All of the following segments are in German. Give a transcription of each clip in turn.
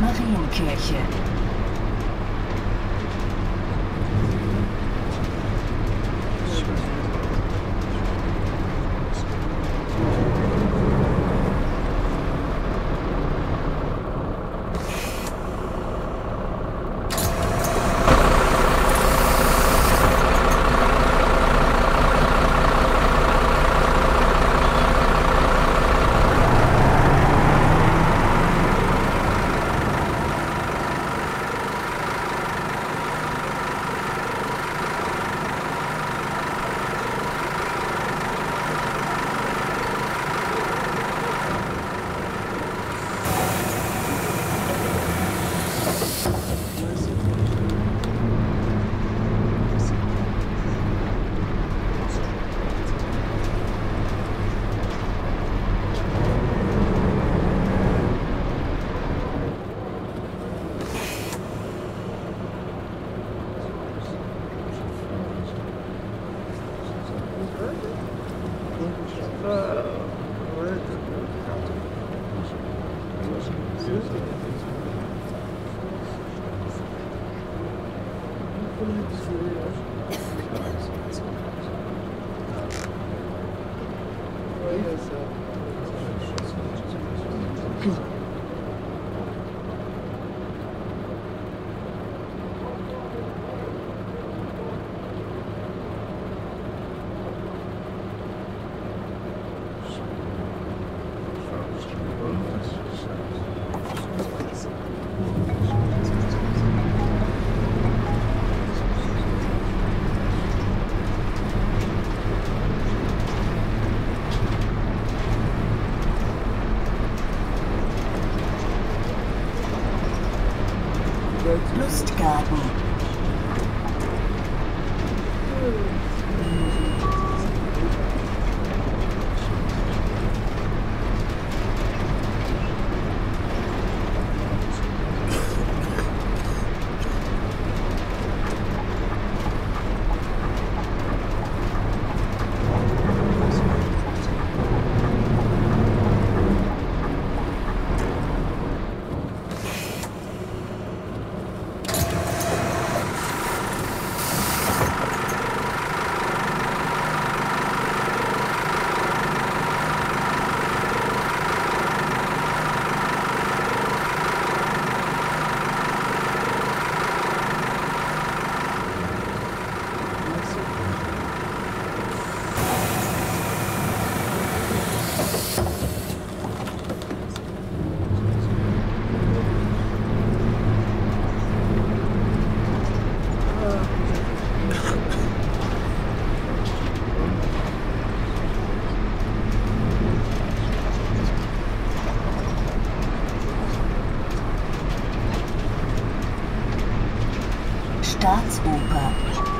Marienkirche. Staatsoper.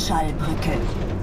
Marschallbrücke.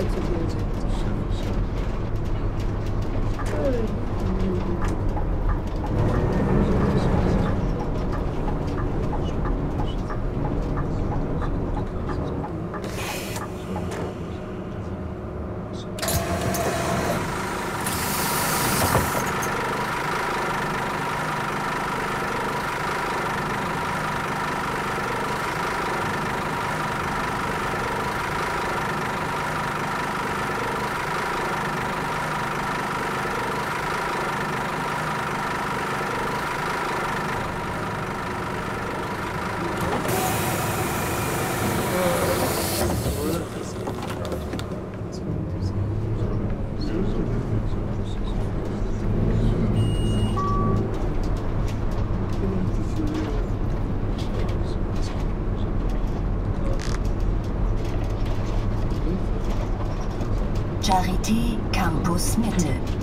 называется? Charité Campus Mitte.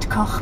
Robert Koch